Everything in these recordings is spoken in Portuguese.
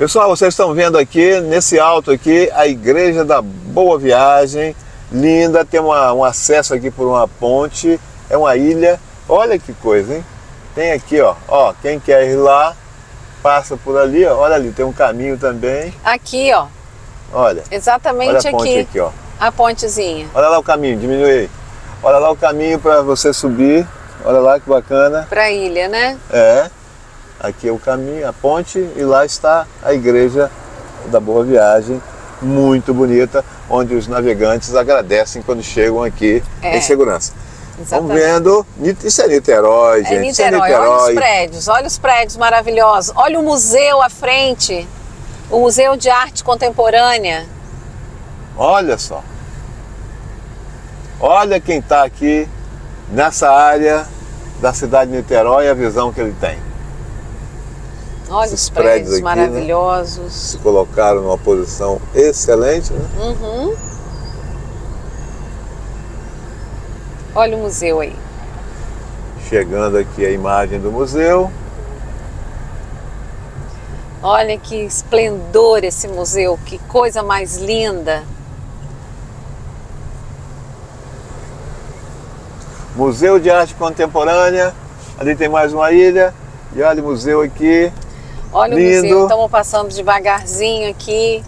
Pessoal, vocês estão vendo aqui, nesse alto aqui, a Igreja da Boa Viagem, linda, tem uma, um acesso aqui por uma ponte, é uma ilha, olha que coisa, hein? Tem aqui, ó, ó, quem quer ir lá, passa por ali, ó, olha ali, tem um caminho também, Aqui, ó. olha, Exatamente olha a ponte aqui. aqui, ó. A pontezinha. Olha lá o caminho, diminui aí. Olha lá o caminho para você subir, olha lá que bacana. Pra ilha, né? É, aqui é o caminho, a ponte, e lá está a igreja da Boa Viagem, muito bonita, onde os navegantes agradecem quando chegam aqui É. em segurança. Exatamente. Vamos vendo, isso é Niterói, gente. É isso é Niterói. Olha os prédios, olha os prédios maravilhosos. Olha o museu à frente. O Museu de Arte Contemporânea. Olha só. Olha quem está aqui nessa área da cidade de Niterói, a visão que ele tem. Olha Esses os prédios prédios aqui, né? maravilhosos. Se colocaram numa posição excelente, né? Uhum. Olha o museu aí. Chegando aqui a imagem do museu. Olha que esplendor esse museu, que coisa mais linda. Museu de Arte Contemporânea. Ali tem mais uma ilha. E olha o museu aqui. Olha Lindo. o museu, estamos passando devagarzinho aqui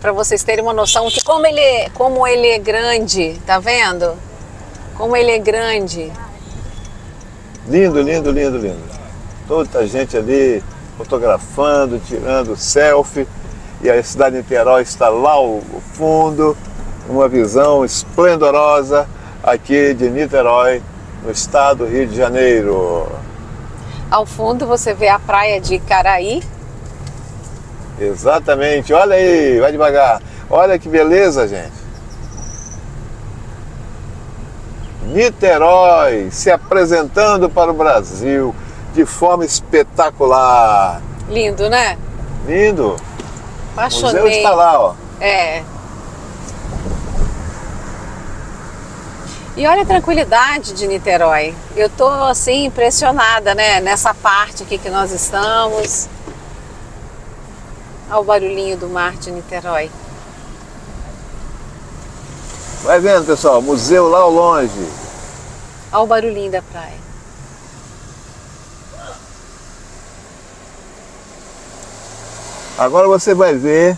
para vocês terem uma noção de como ele, é, como ele é grande, tá vendo? Como ele é grande. Lindo, lindo, lindo, lindo. Toda gente ali fotografando, tirando selfie. E a cidade de Niterói está lá ao fundo. Uma visão esplendorosa aqui de Niterói, no estado do Rio de Janeiro. Ao fundo você vê a praia de Caraí. Exatamente. Olha aí, vai devagar. Olha que beleza, gente. Niterói se apresentando para o Brasil de forma espetacular. Lindo, né? Lindo. O museu Apaixonei. está lá, ó. É. E olha a tranquilidade de Niterói. Eu tô assim impressionada, né? Nessa parte aqui que nós estamos. Olha o barulhinho do mar de Niterói. Vai vendo, pessoal, museu lá ao longe. Olha o barulhinho da praia. Agora você vai ver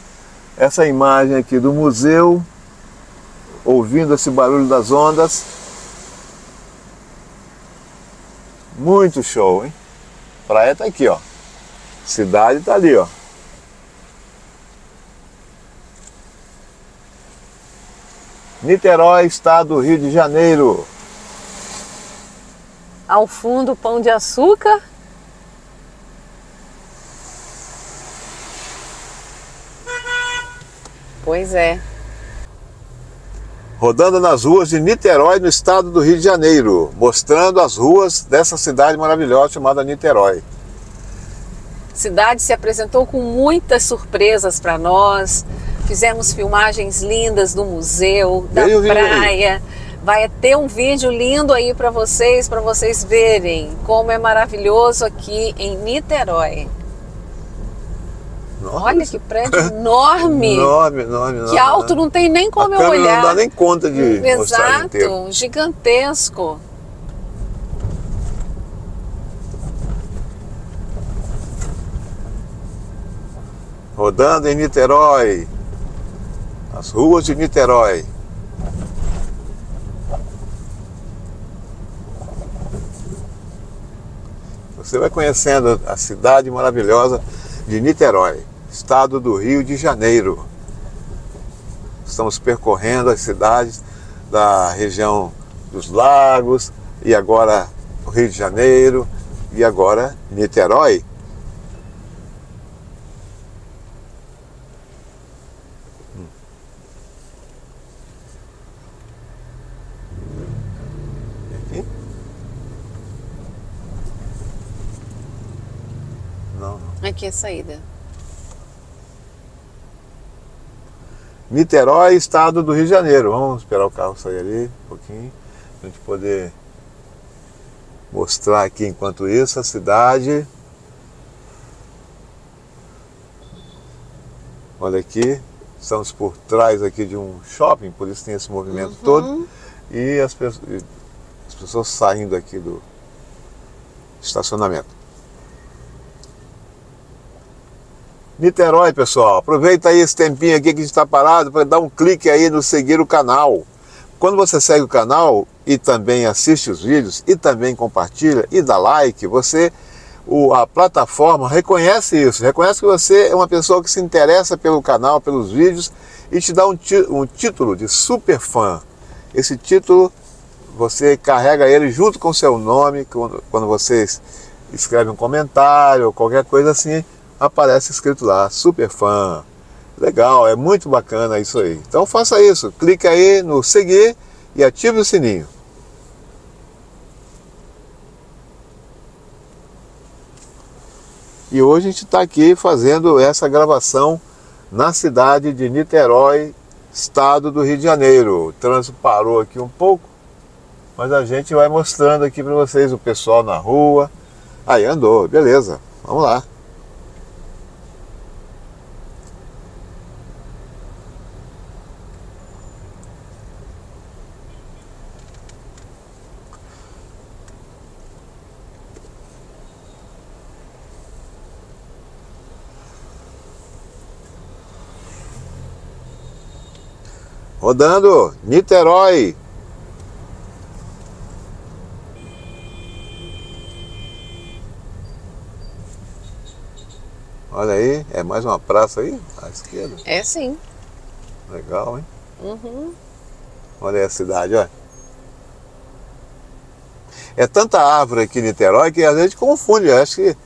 essa imagem aqui do museu, ouvindo esse barulho das ondas. Muito show, hein? Praia tá aqui, ó. Cidade tá ali, ó. Niterói, estado do Rio de Janeiro. Ao fundo, pão de açúcar. Pois é. Rodando nas ruas de Niterói, no estado do Rio de Janeiro, mostrando as ruas dessa cidade maravilhosa chamada Niterói. cidade se apresentou com muitas surpresas para nós. Fizemos filmagens lindas do museu, da praia. Vai ter um vídeo lindo aí para vocês, para vocês verem como é maravilhoso aqui em Niterói. Olha que prédio enorme. Enorme, enorme, enorme. Que alto não tem nem como a eu olhar. não dá nem conta de. Exato, gigantesco. Rodando em Niterói. As ruas de Niterói. Você vai conhecendo a cidade maravilhosa de Niterói, estado do Rio de Janeiro. Estamos percorrendo as cidades da região dos lagos e agora o Rio de Janeiro e agora Niterói. Aqui? Não. Aqui é a saída. Niterói, estado do Rio de Janeiro. Vamos esperar o carro sair ali um pouquinho, para a gente poder mostrar aqui enquanto isso a cidade. Olha aqui, estamos por trás aqui de um shopping, por isso tem esse movimento uhum. todo. E as, pessoas, as pessoas saindo aqui do estacionamento. Niterói, pessoal, aproveita aí esse tempinho aqui que a gente está parado para dar um clique aí no seguir o canal. Quando você segue o canal e também assiste os vídeos e também compartilha e dá like, você o, a plataforma reconhece isso, reconhece que você é uma pessoa que se interessa pelo canal, pelos vídeos e te dá um, um título de super fã. Esse título você carrega ele junto com seu nome, quando, quando você escreve um comentário ou qualquer coisa assim, aparece escrito lá, super fã. Legal, é muito bacana isso aí. Então faça isso, clique aí no seguir e ative o sininho. E hoje a gente está aqui fazendo essa gravação na cidade de Niterói, estado do Rio de Janeiro. O trânsito parou aqui um pouco, mas a gente vai mostrando aqui para vocês o pessoal na rua. Aí andou, beleza, vamos lá. Rodando, Niterói. Olha aí, é mais uma praça aí, à esquerda. É sim. Legal, hein? Uhum. Olha aí a cidade, olha. É tanta árvore aqui em Niterói que a gente confunde, acho que.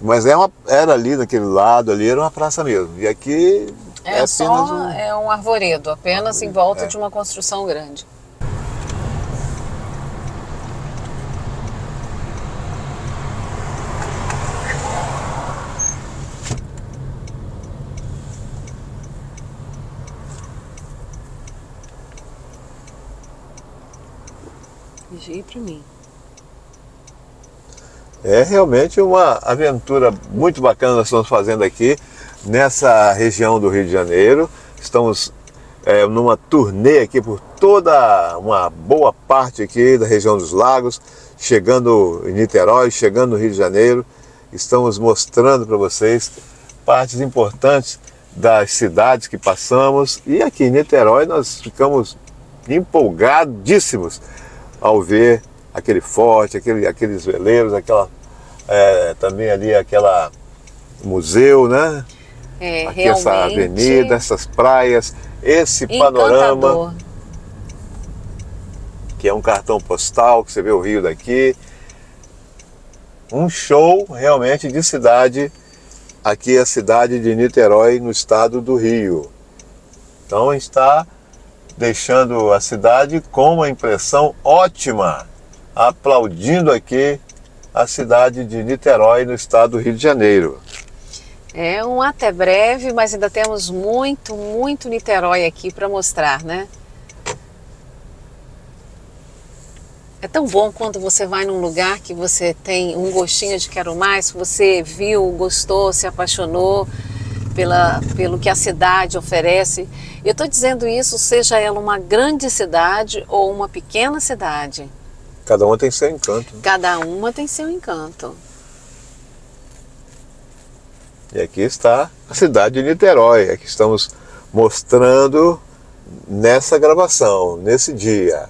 Mas é uma, era ali naquele lado ali, era uma praça mesmo. E aqui é, é só um... é um arvoredo, apenas em volta é. de uma construção grande. Vigie para mim. É realmente uma aventura muito bacana que nós estamos fazendo aqui nessa região do Rio de Janeiro. Estamos é, numa turnê aqui por toda uma boa parte aqui da região dos lagos, chegando em Niterói, chegando no Rio de Janeiro. Estamos mostrando para vocês partes importantes das cidades que passamos e aqui em Niterói nós ficamos empolgadíssimos ao ver aquele forte, aquele, aqueles veleiros, aquela é, também ali aquela museu, né? É, Aqui essa avenida, essas praias, esse encantador. panorama. Que é um cartão postal, que você vê o rio daqui. Um show realmente de cidade. Aqui é a cidade de Niterói, no estado do Rio. Então está deixando a cidade com uma impressão ótima, aplaudindo aqui a cidade de Niterói, no estado do Rio de Janeiro. É um até breve, mas ainda temos muito, muito Niterói aqui para mostrar, né? É tão bom quando você vai num lugar que você tem um gostinho de quero mais, você viu, gostou, se apaixonou pela, pelo que a cidade oferece. Eu estou dizendo isso, seja ela uma grande cidade ou uma pequena cidade. Cada uma tem seu encanto. Cada uma tem seu encanto. E aqui está a cidade de Niterói, que estamos mostrando nessa gravação, nesse dia.